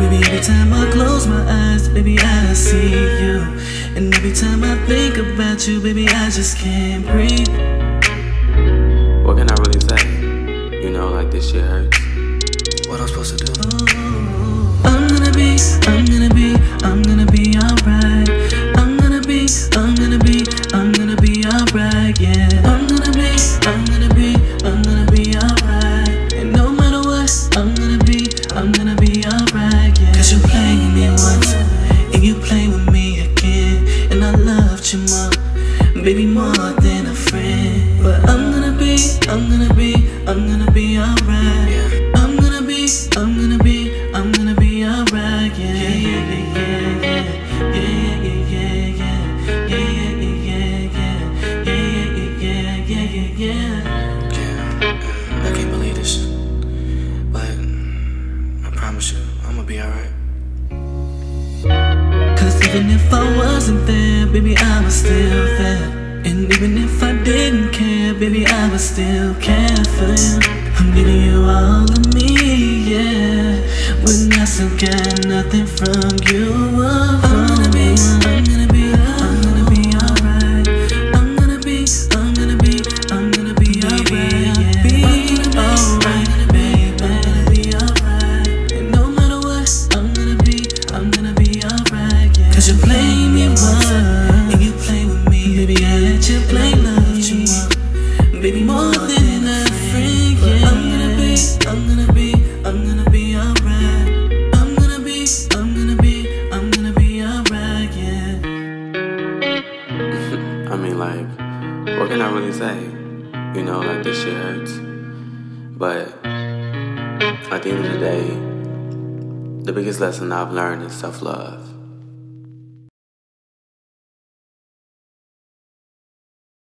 Baby, every time I close my eyes, baby, I see you. And every time I think about you, baby, I just can't breathe. What can I really say? You know, like this shit hurts. What I'm supposed to do? I'm gonna be, I'm gonna be, I'm gonna be alright. I'm gonna be, I'm gonna be, I'm gonna be alright, yeah. I'm gonna be, I'm gonna be, I'm gonna be alright. And no matter what, I'm gonna be, I'm gonna be you more, baby, more than a friend. But I'm gonna be, I'm gonna be, I'm gonna be alright. I'm gonna be, I'm gonna be, I'm gonna be alright, yeah. Yeah, yeah, yeah, yeah, yeah, yeah, yeah, yeah, yeah, yeah, yeah, yeah, yeah, yeah, yeah, yeah. Yeah, I can't believe this. But I promise you, I'm gonna be alright. Cause even if I wasn't there, And even if I didn't care, baby, I would still care for you. I'm giving you all of me, yeah. When I still got nothing from you. Oh, I'm gonna be, I'm gonna be, I'm gonna be alright. I'm gonna be, I'm gonna be, I'm gonna be alright. Be alright, baby. I'm gonna be alright. And no matter what, I'm gonna be, I'm gonna be alright, yeah. Cause you play I mean, like, what can I really say? You know, like this shit hurts. But at the end of the day, the biggest lesson I've learned is self love.